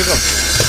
chicos.